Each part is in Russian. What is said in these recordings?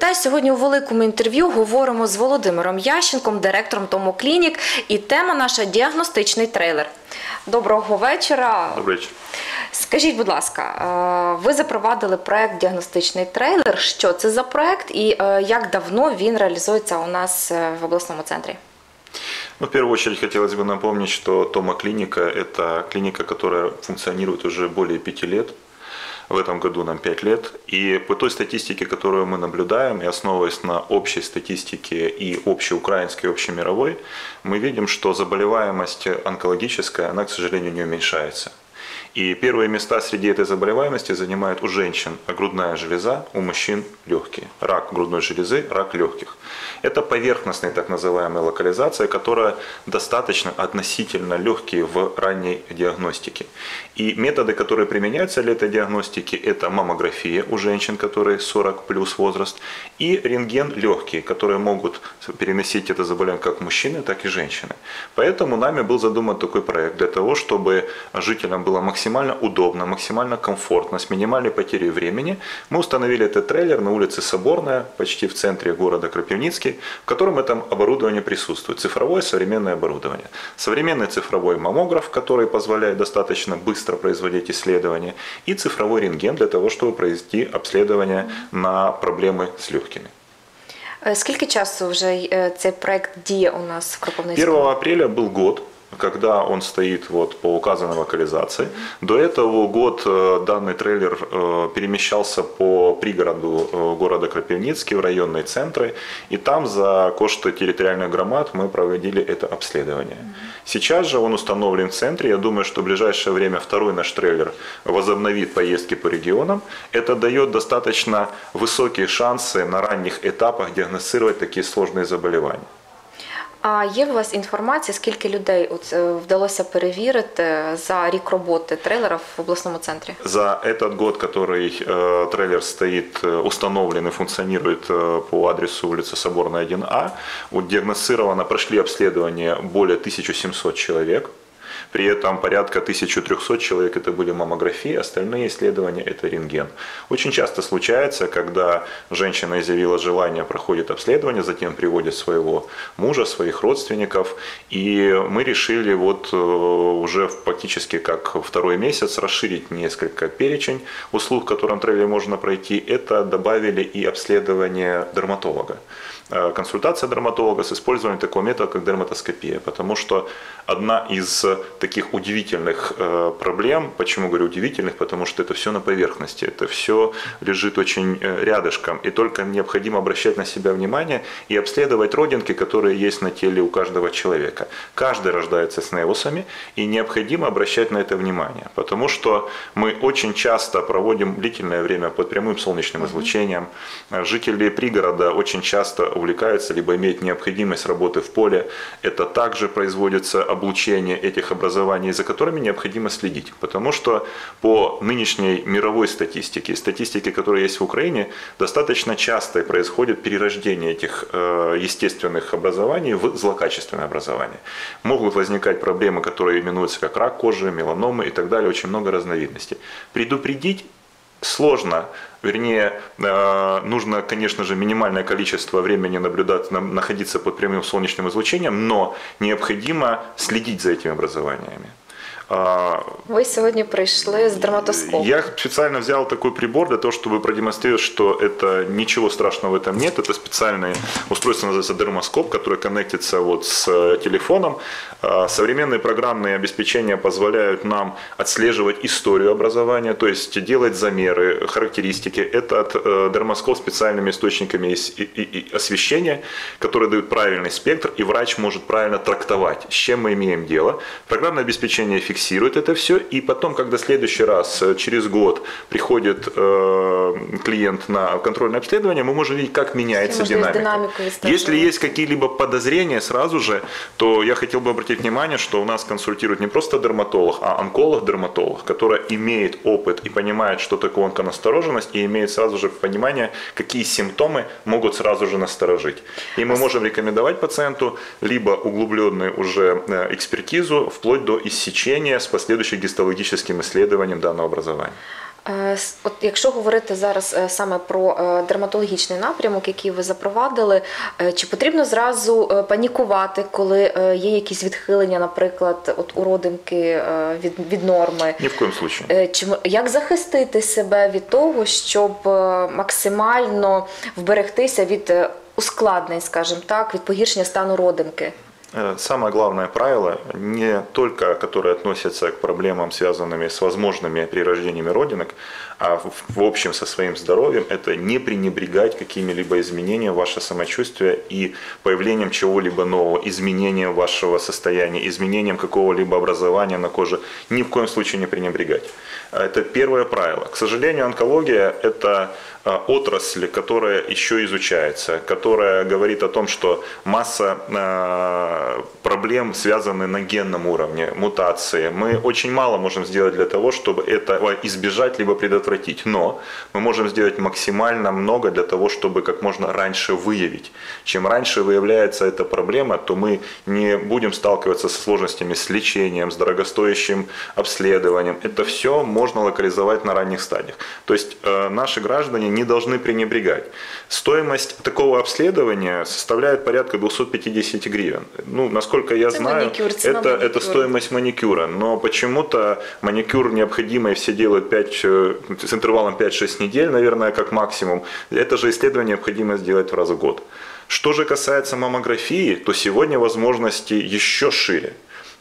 Вітаю сьогодні у великому інтерв'ю. Говоримо з Володимиром Ященком, директором Тому Клінік. І тема наша діагностичний трейлер. Доброго вечора. Добрый вечер. Скажіть, будь ласка, е, ви запровадили проект діагностичний трейлер. Що це за проект і е, як давно він реалізується у нас е, в обласному центрі? Ну, в первую очередь хотелось бы напомнить, что Тома клиника – это клиника, которая функционирует уже более пяти лет. В этом году нам 5 лет. И по той статистике, которую мы наблюдаем, и основываясь на общей статистике и общеукраинской, и общемировой, мы видим, что заболеваемость онкологическая, она, к сожалению, не уменьшается. И первые места среди этой заболеваемости занимает у женщин грудная железа, у мужчин легкие. Рак грудной железы, рак легких. Это поверхностная так называемая локализация, которая достаточно относительно легкие в ранней диагностике. И методы, которые применяются для этой диагностики, это маммография у женщин, которые 40 плюс возраст, и рентген легкие, которые могут переносить это заболевание как мужчины, так и женщины. Поэтому нами был задуман такой проект для того, чтобы жителям было максимально удобно, максимально комфортно, с минимальной потерей времени. Мы установили этот трейлер на улице Соборная, почти в центре города Крапивницкий, в котором это оборудование присутствует. Цифровое современное оборудование. Современный цифровой маммограф, который позволяет достаточно быстро производить исследования, и цифровой рентген для того, чтобы провести обследование на проблемы с легкими. Е, Скільки часу вже е, цей проект діє у нас в Кропивницькому? 1 апреля был год, когда он стоит вот по указанной локализации. До этого год э, данный трейлер э, перемещался по пригороду э, города Крапивницкий в районные центры, и там за кошты территориальных громад мы проводили это обследование. Сейчас же он установлен в центре. Я думаю, что в ближайшее время второй наш трейлер возобновит поездки по регионам. Это дает достаточно высокие шансы на ранних этапах диагностировать такие сложные заболевания. А є у вас інформація, скільки людей от, е, вдалося перевірити за рік роботи трейлера в обласному центрі? За этот год, который э, трейлер стоит э, установлен и функционирует э, по адресу улица Соборная 1А, вот диагностировано, прошли обследование более 1700 человек. При этом порядка 1300 человек это были маммографии, остальные исследования это рентген. Очень часто случается, когда женщина изъявила желание, проходит обследование, затем приводит своего мужа, своих родственников, и мы решили вот э, уже практически как второй месяц расширить несколько перечень услуг, которым трейлер можно пройти. Это добавили и обследование дерматолога консультация дерматолога с использованием такого метода, как дерматоскопия. Потому что одна из таких удивительных э, проблем, почему говорю удивительных, потому что это все на поверхности, это все лежит очень э, рядышком, и только необходимо обращать на себя внимание и обследовать родинки, которые есть на теле у каждого человека. Каждый рождается с неусами, и необходимо обращать на это внимание, потому что мы очень часто проводим длительное время под прямым солнечным излучением. Жители пригорода очень часто увлекаются, либо имеют необходимость работы в поле. Это также производится облучение этих образований, за которыми необходимо следить. Потому что по нынешней мировой статистике, статистике, которая есть в Украине, достаточно часто происходит перерождение этих э, естественных образований в злокачественное образование. Могут возникать проблемы, которые именуются как рак кожи, меланомы и так далее, очень много разновидностей. Предупредить сложно, вернее, э, нужно, конечно же, минимальное количество времени наблюдать, на- находиться под прямым солнечным излучением, но необходимо следить за этими образованиями. А, Ви сьогодні прийшли з дерматоскопом. Я специально взял такой прибор для того, чтобы продемонстрировать, что это ничего страшного в этом нет. Это специальное устройство, называется дермоскоп, которое коннектится вот с э, телефоном. А, Современные программные обеспечения позволяют нам отслеживать историю образования, то есть делать замеры, характеристики. Этот э, дермоскоп с специальными источниками освещения, которые дают правильный спектр, и врач может правильно трактовать, с чем мы имеем дело. Программное обеспечение фиксирует это все, и потом, когда в следующий раз, э, через год, приходит э, клиент на контрольное обследование, мы можем видеть, как меняется Можно динамика. динамику. Если есть какие-либо подозрения сразу же, то я хотел бы обратить внимание, что у нас консультирует не просто дерматолог, а онколог-дерматолог, который имеет опыт и понимает, что такое онконастороженность, и имеет сразу же понимание, какие симптомы могут сразу же насторожить. И мы можем рекомендовать пациенту либо углубленную уже э, экспертизу, вплоть до иссечения с последующим гистологическим исследованием данного образования. Е, От якщо говорити зараз е, саме про е, дерматологічний напрямок, який ви запровадили, чи потрібно зразу панікувати, коли є якісь відхилення, наприклад, от у родинки е, від, від норми? Ни в коем случае. Е, Чи як захистити себе від того, щоб максимально вберегтися від ускладнень, скажімо так, від погіршення стану родинки? Э, Самое главное правило, не только которое относится к проблемам, связанными с возможными прирождениями родинок, а в в общем со своим здоровьем, это не пренебрегать какими-либо изменениями ваше самочувствие и появлением чего-либо нового, изменением вашего состояния, изменением какого-либо образования на коже. Ни в коем случае не пренебрегать. А Это первое правило. К сожалению, онкология – это а, отрасль, которая еще изучается, которая говорит о том, что масса а, проблем связаны на генном уровне, мутации. Мы очень мало можем сделать для того, чтобы этого избежать либо предотвратить. Но мы можем сделать максимально много для того, чтобы как можно раньше выявить. Чем раньше выявляется эта проблема, то мы не будем сталкиваться со сложностями с лечением, с дорогостоящим обследованием. Это все можно локализовать на ранних стадиях. То есть э, наши граждане не должны пренебрегать. Стоимость такого обследования составляет порядка 250 гривен. Ну, насколько я Это знаю, маникюр, это, это стоимость маникюра. Но почему-то маникюр необходимо, и все делают 5, э, с интервалом 5-6 недель, наверное, как максимум. Это же исследование необходимо сделать раз в год. Что же касается маммографии, то сегодня возможности еще шире.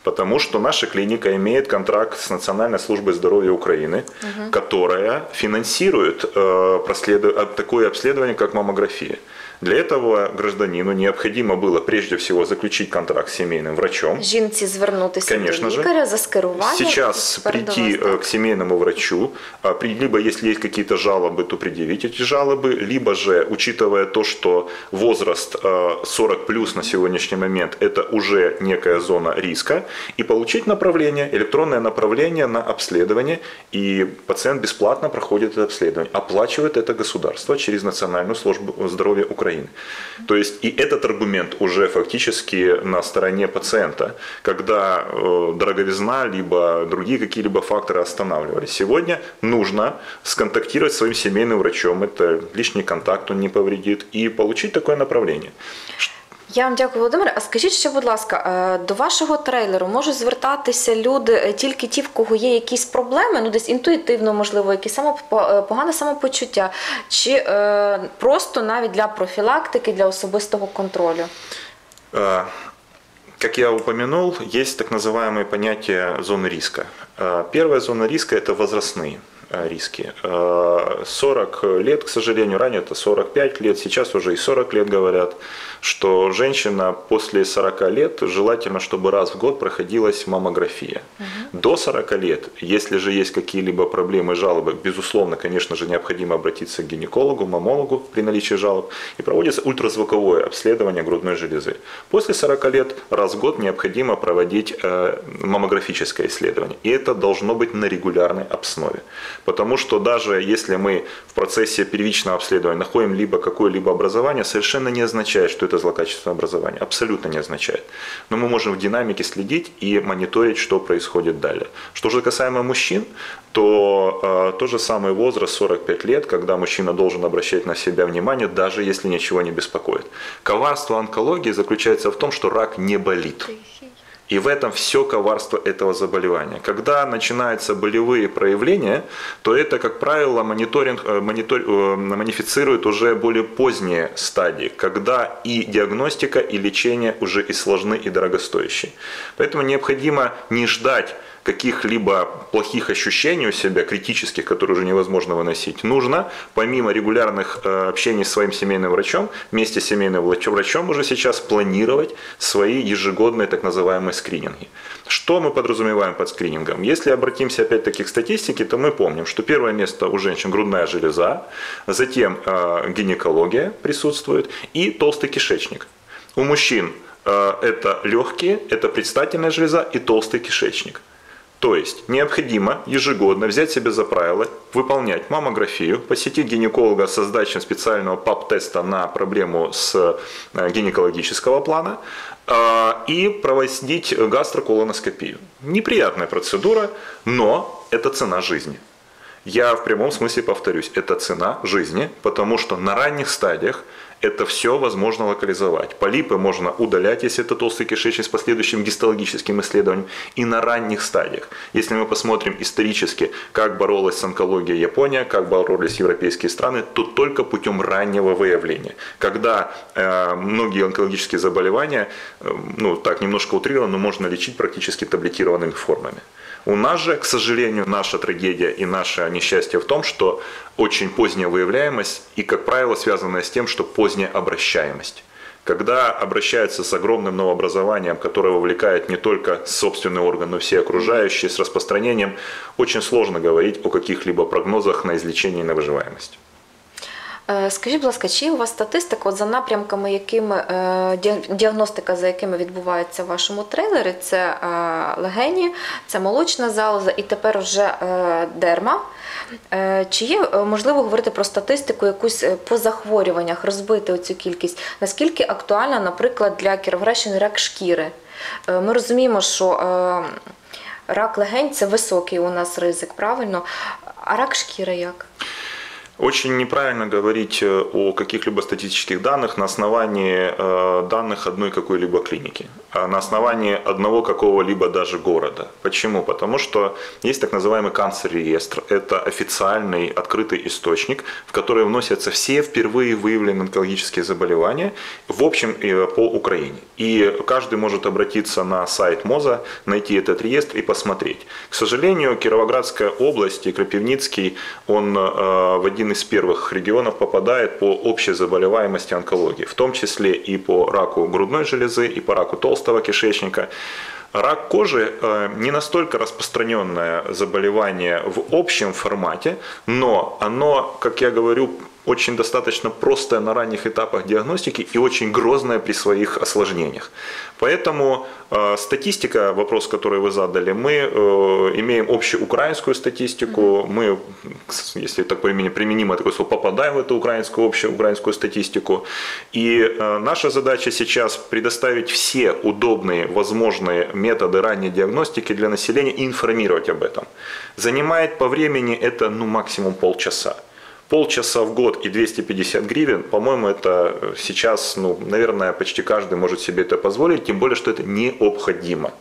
Потому что наша клиника имеет контракт с Национальной службой здоровья Украины, которая финансирует э, проследу- э, такое обследование, как маммография. Для этого гражданину необходимо было прежде всего заключить контракт с семейным врачом. Жінці звернутися Конечно до же. лікаря за скеруванням. Сейчас і тепер до прийти вас, э, так. к семейному врачу, а, при- либо если есть какие-то жалобы, то предъявить эти жалобы, либо же, учитывая то, что возраст э, 40 плюс на сегодняшний момент, это уже некая зона риска, и получить направление, электронное направление на обследование, и пациент бесплатно проходит это обследование. Оплачивает это государство через Национальную службу здоровья Украины. То есть и этот аргумент уже фактически на стороне пациента, когда э, дороговизна, либо другие какие-либо факторы останавливали. Сегодня нужно сконтактировать с своим семейным врачом, это лишний контакт, он не повредит, и получить такое направление. Я вам дякую, Володимире. А скажіть ще, будь ласка, е, до вашого трейлеру можуть звертатися люди е, тільки ті, в кого є якісь проблеми, ну десь інтуїтивно, можливо, якісь само е, погане самопочуття, чи е, просто навіть для профілактики, для особистого контролю? Э, Как я упомянул, есть так называемые понятия зоны риска. Э, Первая зона риска – это возрастные э, Риски. Э, 40 лет, к сожалению, ранее это 45 лет, сейчас уже и 40 лет говорят, что женщина после 40 лет желательно, чтобы раз в год проходилась маммография. До 40 лет, если же есть какие-либо проблемы, жалобы, безусловно, конечно же, необходимо обратиться к гинекологу, маммологу при наличии жалоб, и проводится ультразвуковое обследование грудной железы. После 40 лет раз в год необходимо проводить э, маммографическое исследование. И это должно быть на регулярной основе. Потому что даже если мы в процессе первичного обследования находим либо какое-либо образование, совершенно не означает, что это злокачественное образование. Абсолютно не означает. Но мы можем в динамике следить и мониторить, что происходит далее. Что же касаемо мужчин, то э, тот же самый возраст 45 лет, когда мужчина должен обращать на себя внимание, даже если ничего не беспокоит. Коварство онкологии заключается в том, что рак не болит. И в этом все коварство этого заболевания. Когда начинаются болевые проявления, то это, как правило, мониторинг, э, монитор, э, манифицирует уже более поздние стадии, когда и диагностика, и лечение уже и сложны, и дорогостоящие. Поэтому необходимо не ждать каких-либо плохих ощущений у себя, критических, которые уже невозможно выносить, нужно, помимо регулярных э, общений с своим семейным врачом, вместе с семейным врач- врачом уже сейчас планировать свои ежегодные так называемые скрининги. Что мы подразумеваем под скринингом? Если обратимся опять-таки к статистике, то мы помним, что первое место у женщин грудная железа, затем э, гинекология присутствует и толстый кишечник. У мужчин э, это легкие, это предстательная железа и толстый кишечник. То есть необходимо ежегодно взять себе за правило выполнять маммографию, посетить гинеколога с сдачей специального ПАП-теста на проблему с э, гинекологического плана э, и проводить гастроколоноскопию. Неприятная процедура, но это цена жизни. Я в прямом смысле повторюсь, это цена жизни, потому что на ранних стадиях это все возможно локализовать. Полипы можно удалять, если это толстый кишечник с последующим гистологическим исследованием. И на ранних стадиях. Если мы посмотрим исторически, как боролась с онкологией Япония, как боролись европейские страны, то только путем раннего выявления. Когда э, многие онкологические заболевания, э, ну так немножко утрировано, но можно лечить практически таблетированными формами. У нас же, к сожалению, наша трагедия и наше несчастье в том, что очень поздняя выявляемость и, как правило, связанная с тем, что поздняя обращаемость. Когда обращаются с огромным новообразованием, которое вовлекает не только собственный орган, но и все окружающие, с распространением, очень сложно говорить о каких-либо прогнозах на излечение и на выживаемость. Е, Скажіть, будь ласка, чи є у вас статистика от за напрямками, якими е, діагностика, за якими відбувається в вашому трейлері? Це е, легені, це молочна залоза і тепер вже дерма. Чи є можливо говорити про статистику якусь по захворюваннях, розбити оцю кількість? Наскільки актуальна, наприклад, для Кіровоградщини рак шкіри? Ми розуміємо, що рак легень це високий у нас ризик, правильно? А рак шкіри як? Очень неправильно говорить э, о каких-либо статистических данных на основании э, данных одной какой-либо клиники, а на основании одного какого-либо даже города. Почему? Потому что есть так называемый канцер-реестр. Это официальный открытый источник, в который вносятся все впервые выявленные онкологические заболевания, в общем э, по Украине. И каждый может обратиться на сайт МОЗа, найти этот реестр и посмотреть. К сожалению, Кировоградская область и Крапивницкий, он в один из первых регионов попадает по общей заболеваемости онкологии, в том числе и по раку грудной железы, и по раку толстого кишечника. Рак кожи э, не настолько распространенное заболевание в общем формате, но оно, как я говорю, очень достаточно простое на ранних этапах диагностики и очень грозное при своих осложнениях. Поэтому э, статистика, вопрос, который вы задали, мы э, имеем общеукраинскую статистику, мы, если так применимо, применимо такое слово, попадаем в эту украинскую общую украинскую статистику. И э, наша задача сейчас предоставить все удобные, возможные методы ранней диагностики для населения и информировать об этом. Занимает по времени это ну, максимум полчаса полчаса в год и 250 гривен, по-моему, это сейчас, ну, наверное, почти каждый может себе это позволить, тем более, что это необходимо.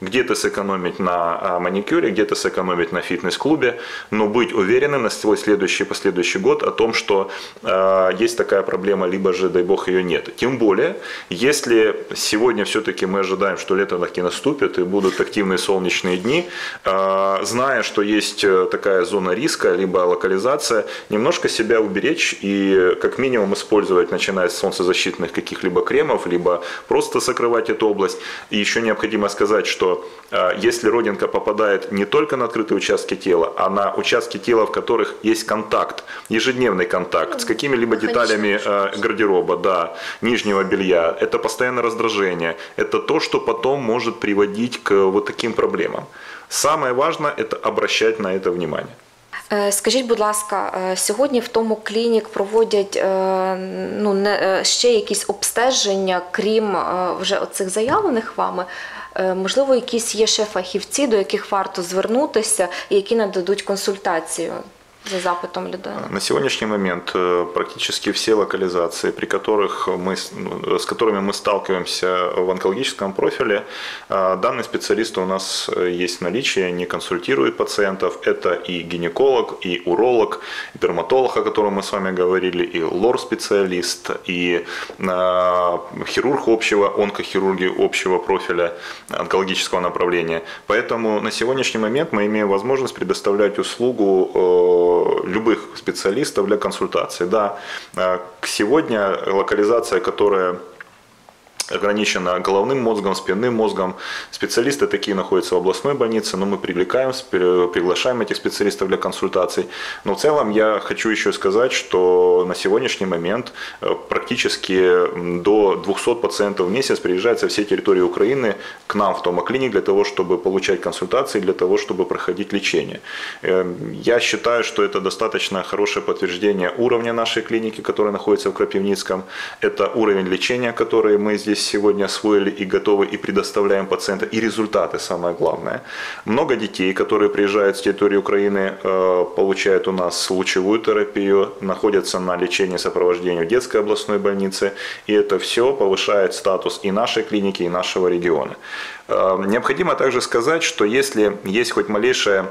Где-то сэкономить на а, маникюре, где-то сэкономить на фитнес-клубе, но быть уверенным на свой следующий последующий год о том, что э, есть такая проблема, либо же, дай бог, ее нет. Тем более, если сегодня все-таки мы ожидаем, что лето таки наступит и будут активные солнечные дни, э, зная, что есть такая зона риска, либо локализация, немножко себя уберечь и как минимум использовать, начиная с солнцезащитных каких-либо кремов, либо просто закрывать эту область. И еще необходимо сказать, что э, если родинка попадает не только на открытые участки тела, а на участки тела, в которых есть контакт, ежедневный контакт с какими-либо деталями э, гардероба, да, нижнего белья, это постоянное раздражение, это то, что потом может приводить к вот таким проблемам. Самое важное – это обращать на это внимание. Е, Скажіть, будь ласка, е, сьогодні в тому клінік проводять е, ну, не, е, ще якісь обстеження, крім е, вже оцих заявлених вами? Е, Можливо, якісь є ще фахівці, до яких варто звернутися, і які нададуть консультацію За запитом людини? На сегодняшний момент э, практически все локализации, при которых мы, с- ну, которыми мы сталкиваемся в онкологическом профиле, э, данный специалист у нас э, есть в наличии, не консультирует пациентов. Это и гинеколог, и уролог, и дерматолог, о котором мы с вами говорили, и лор-специалист, и хирург общего, онкохирургии общего профиля онкологического направления. Поэтому на сегодняшний момент мы имеем возможность предоставлять услугу любых специалистов для консультации. Да, э, сегодня локализация, которая ограничена головным мозгом, спинным мозгом. Специалисты такие находятся в областной больнице, но мы привлекаем, приглашаем этих специалистов для консультаций. Но в целом я хочу еще сказать, что на сегодняшний момент э, практически до 200 пациентов в месяц приезжают со всей территории Украины к нам в Томоклиник для того, чтобы получать консультации, для того, чтобы проходить лечение. Э, Я считаю, что это достаточно хорошее подтверждение уровня нашей клиники, которая находится в Крапивницком. Это уровень лечения, который мы здесь сегодня освоили и готовы, и предоставляем пациента, и результаты, самое главное. Много детей, которые приезжают с территории Украины, э, получают у нас лучевую терапию, находятся на лечении сопровождении в детской областной больнице, и это все повышает статус и нашей клиники, и нашего региона. Э, Необходимо также сказать, что если есть хоть малейшая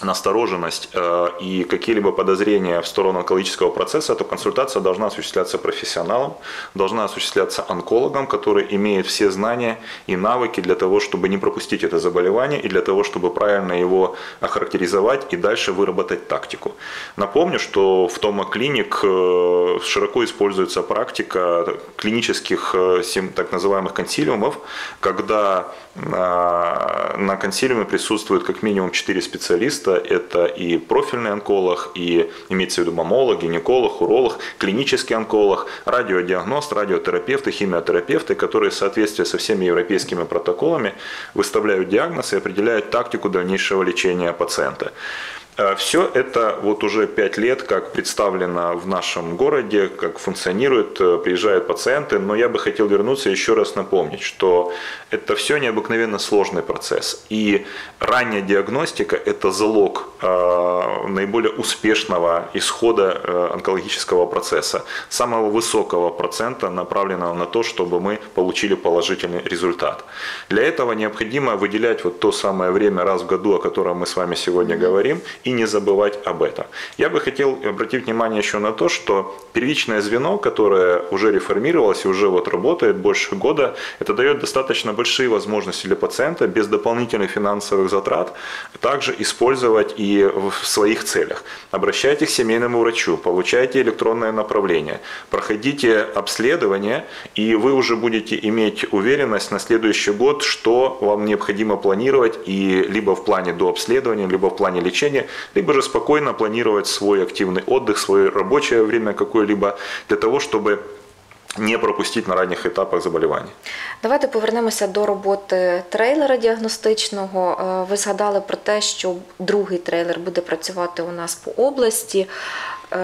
настороженность э, и какие-либо подозрения в сторону онкологического процесса, то консультация должна осуществляться профессионалом, должна осуществляться онкологом, который имеет все знания и навыки для того, чтобы не пропустить это заболевание и для того, чтобы правильно его охарактеризовать и дальше выработать тактику. Напомню, что в Тома Клиник э, широко используется практика клинических э, так называемых консилиумов, когда на на консилиуме присутствует как минимум 4 специалиста. Это и профильный онколог, и имеется в виду мамолог, гинеколог, уролог, клинический онколог, радиодиагност, радиотерапевты, химиотерапевты, которые в соответствии со всеми европейскими протоколами выставляют диагноз и определяют тактику дальнейшего лечения пациента. Все это вот уже пять лет как представлено в нашем городе, как функционирует, э, приезжают пациенты, но я бы хотел вернуться и еще раз напомнить, что это все необыкновенно сложный процесс. И ранняя диагностика – это залог э, наиболее успешного исхода э, онкологического процесса, самого высокого процента, направленного на то, чтобы мы получили положительный результат. Для этого необходимо выделять вот то самое время раз в году, о котором мы с вами сегодня говорим, и не забывать об этом. Я бы хотел обратить внимание еще на то, что первичное звено, которое уже реформировалось и уже вот работает больше года, это дает достаточно большие возможности для пациента без дополнительных финансовых затрат также использовать и в своих целях. Обращайтесь к семейному врачу, получайте электронное направление, проходите обследование, и вы уже будете иметь уверенность на следующий год, что вам необходимо планировать и либо в плане до обследования, либо в плане лечения, либо же спокойно планировать свой активный отдых, свое рабочее время какое-либо для того, чтобы не пропустить на ранніх етапах заболівання. Давайте повернемося до роботи трейлера діагностичного. Е, Ви згадали про те, що другий трейлер буде працювати у нас по області. Е,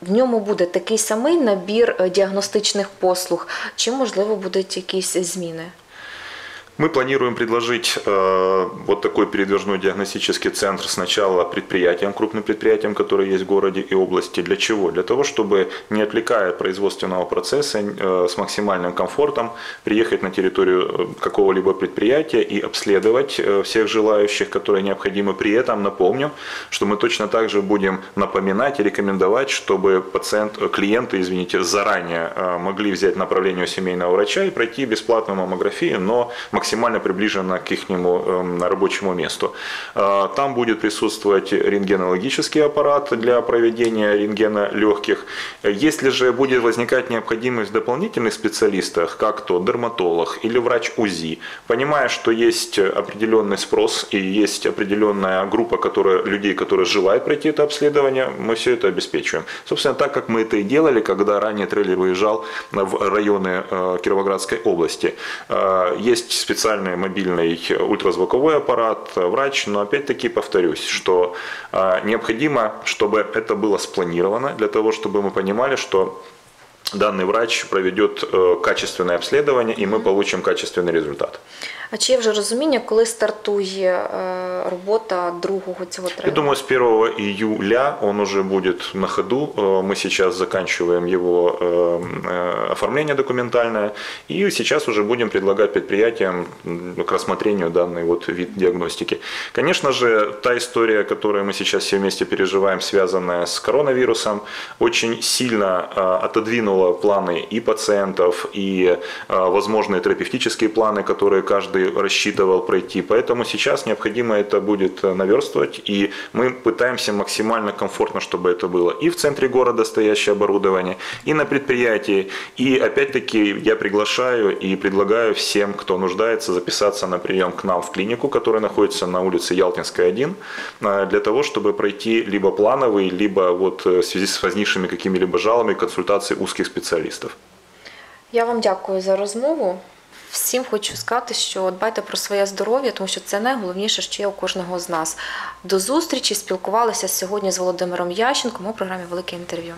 В ньому буде такий самий набір е, діагностичних послуг, чи можливо будуть якісь зміни? Мы планируем предложить э, вот такой передвижной диагностический центр сначала предприятиям, крупным предприятиям, которые есть в городе и области. Для чего? Для того, чтобы, не отвлекая от производственного процесса, э, с максимальным комфортом приехать на территорию э, какого-либо предприятия и обследовать э, всех желающих, которые необходимы. При этом напомню, что мы точно так же будем напоминать и рекомендовать, чтобы пациент, э, клиенты, извините, заранее э, могли взять направление у семейного врача и пройти бесплатную маммографию, но максимально приближенно к их рабочему месту. Э, Там будет присутствовать рентгенологический аппарат для проведения рентгена легких. Если же будет возникать необходимость в дополнительных специалистах, как то дерматолог или врач УЗИ, понимая, что есть определенный спрос и есть определенная группа которая, людей, которые желают пройти это обследование, мы все это обеспечиваем. Собственно, так как мы это и делали, когда ранее трейлер выезжал в районы э, Кировоградской области. Э, Есть специальный мобильный ультразвуковой аппарат, э, врач, но опять-таки повторюсь, что э, необходимо, чтобы это было спланировано, для того, чтобы мы понимали, что данный врач проведет э, качественное обследование, и мы получим качественный результат. А чи є вже розуміння, коли стартує е, робота другого цього трейлера? Я думаю, с 1 июля он уже будет на ходу. Э, Мы сейчас заканчиваем его э, э, оформление документальное. И сейчас уже будем предлагать предприятиям м, к рассмотрению данный вот вид диагностики. Конечно же, та история, которую мы сейчас все вместе переживаем, связанная с коронавирусом, очень сильно э, отодвинула планы и пациентов, и э, возможные терапевтические планы, которые каждый рассчитывал пройти. Поэтому сейчас необходимо это будет э, наверстывать, и мы пытаемся максимально комфортно, чтобы это было и в центре города стоящее оборудование, и на предприятии. И опять-таки я приглашаю и предлагаю всем, кто нуждается, записаться на прием к нам в клинику, которая находится на улице Ялтинская, 1, э, для того, чтобы пройти либо плановый, либо вот э, в связи с возникшими какими-либо жалобами консультации узких специалистов. Я вам дякую за розмову. Всім хочу сказати, що дбайте про своє здоров'я, тому що це найголовніше, що є у кожного з нас. До зустрічі спілкувалися сьогодні з Володимиром Ященком у програмі Велике інтерв'ю.